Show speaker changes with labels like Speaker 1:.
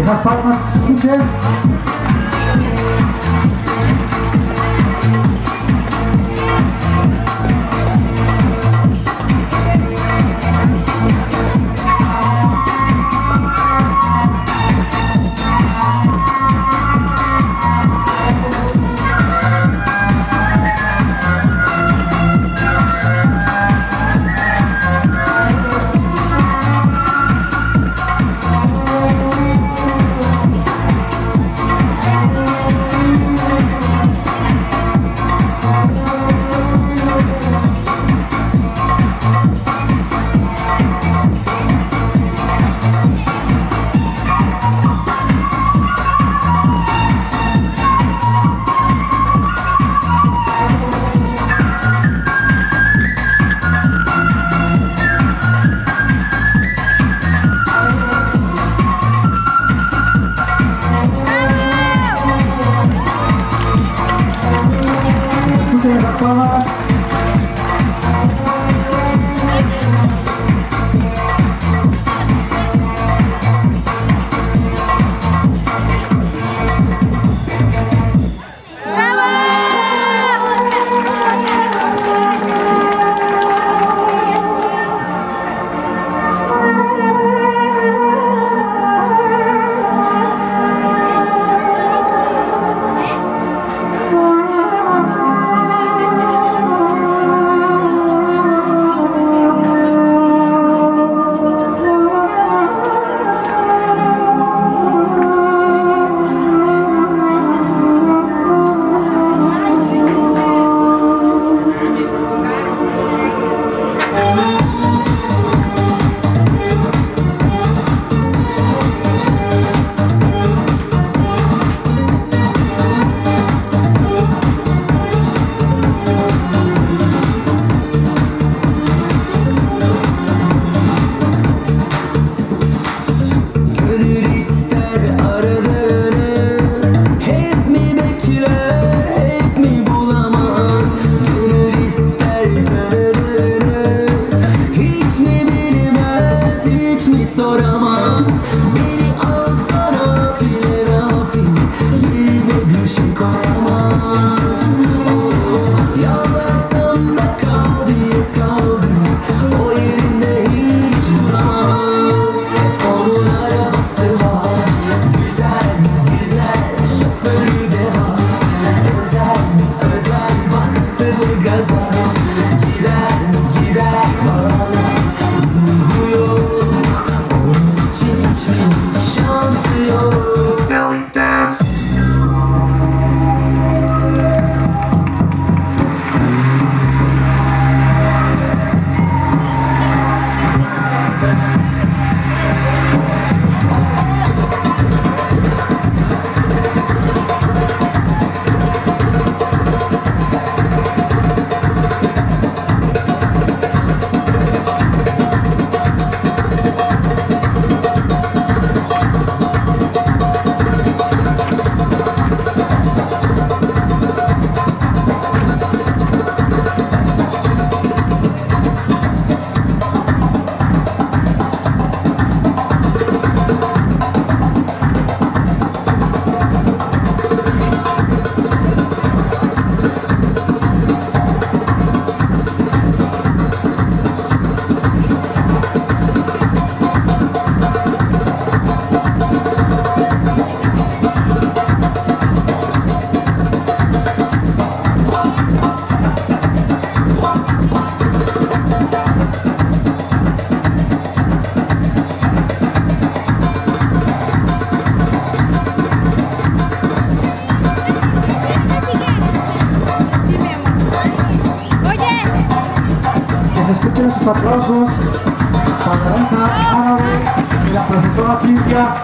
Speaker 1: Essas palmas que se escutem. sus aplausos para la árabe y la profesora Cintia.